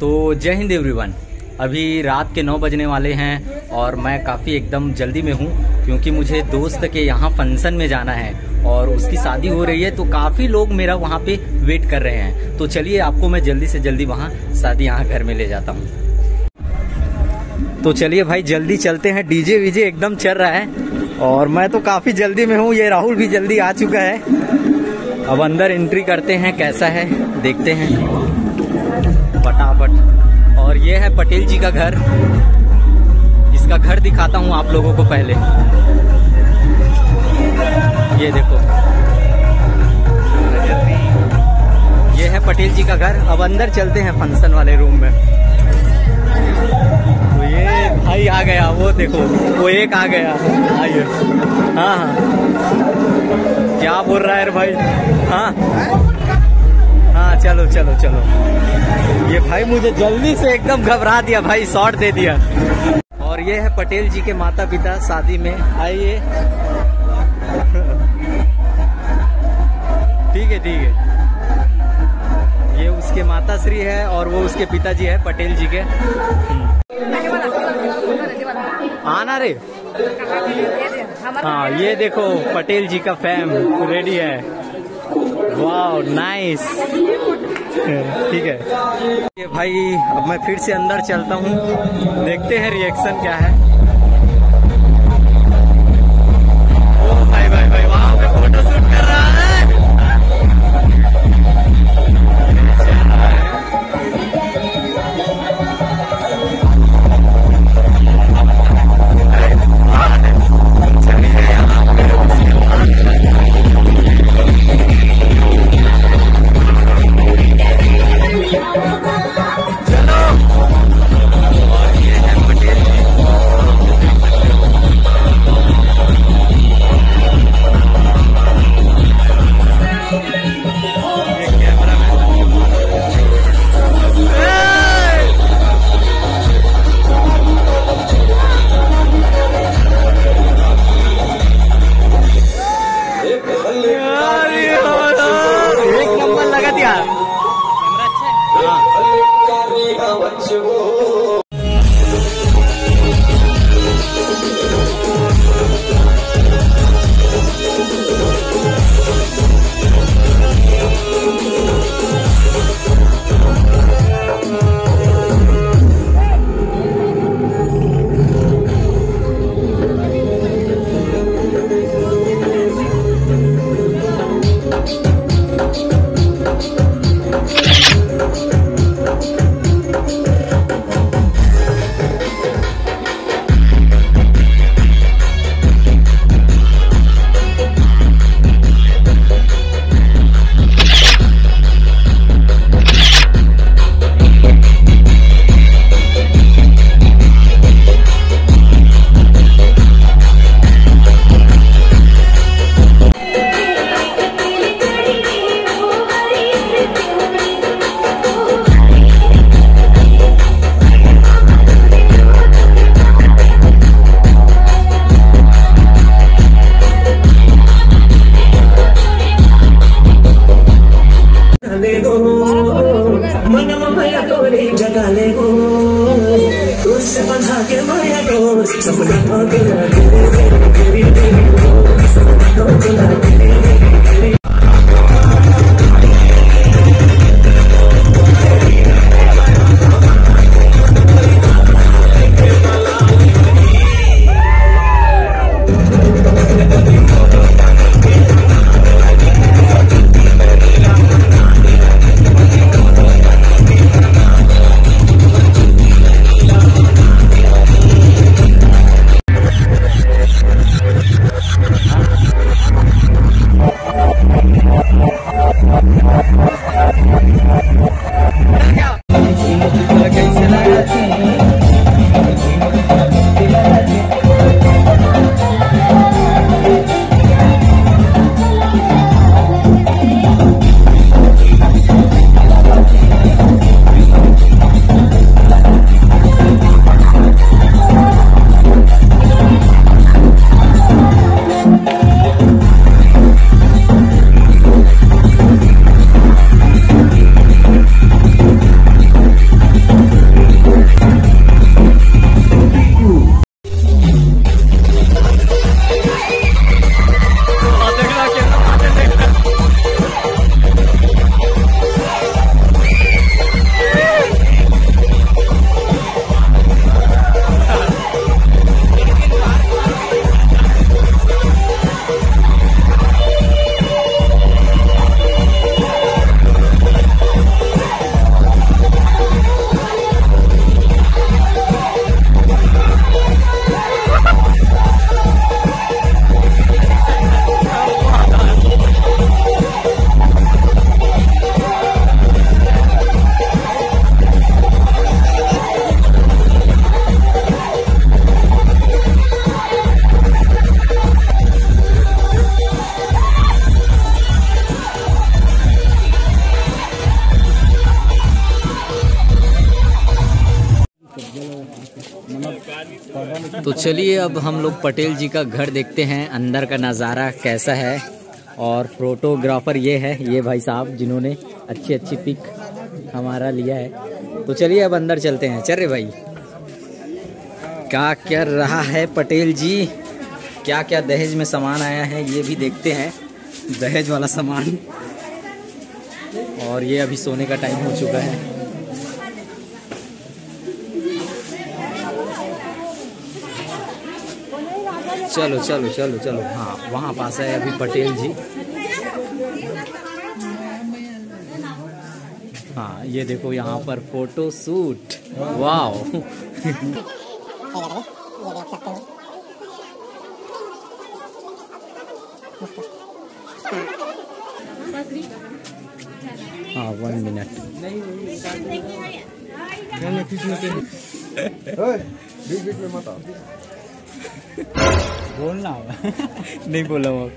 तो जय हिंद एवरीवन। अभी रात के नौ बजने वाले हैं और मैं काफ़ी एकदम जल्दी में हूँ, क्योंकि मुझे दोस्त के यहाँ फ़ंक्शन में जाना है और उसकी शादी हो रही है तो काफ़ी लोग मेरा वहाँ पे वेट कर रहे हैं। तो चलिए, आपको मैं जल्दी से जल्दी वहाँ शादी यहाँ घर में ले जाता हूँ। तो चलिए भाई, जल्दी चलते हैं। डीजे वीजे एकदम चल रहा है और मैं तो काफ़ी जल्दी में हूँ, ये राहुल भी जल्दी आ चुका है। अब अंदर एंट्री करते हैं, कैसा है, देखते हैं। फटाफट। और ये है पटेल जी का घर इसका घर दिखाता हूँ आप लोगों को पहले। ये देखो। ये है पटेल जी का घर। अब अंदर चलते हैं फ़ंक्शन वाले रूम में। तो ये भाई आ गया, वो देखो, वो एक आ गया। आइए हाँ हाँ। क्या बोल रहा है भाई? हाँ हाँ? चलो चलो चलो। ये भाई मुझे जल्दी से एकदम घबरा दिया भाई शॉर्ट दे दिया। और ये है पटेल जी के माता पिता शादी में। आइए। ठीक है ठीक है। ये उसके माता श्री है और वो उसके पिताजी है पटेल जी के। आना रे। हाँ ये देखो पटेल जी का फैम रेडी है। वाह नाइस ठीक है। ये भाई, अब मैं फिर से अंदर चलता हूँ। देखते हैं रिएक्शन क्या है। माया को सपना हो गया तो चलिए अब हम लोग पटेल जी का घर देखते हैं, अंदर का नज़ारा कैसा है। और फोटोग्राफर ये है, ये भाई साहब जिन्होंने अच्छी अच्छी पिक हमारा लिया है। तो चलिए अब अंदर चलते हैं। चल रहे भाई। क्या क्या रहा है पटेल जी? क्या क्या दहेज में सामान आया है, ये भी देखते हैं। दहेज वाला सामान। और ये अभी सोने का टाइम हो चुका है। चलो चलो चलो चलो। हाँ वहाँ पास है अभी पटेल जी। हाँ ये देखो यहाँ पर फ़ोटो शूट वाह हाँ वन मिनट बीच बीच में मत आओ बोलना नहीं बोला वो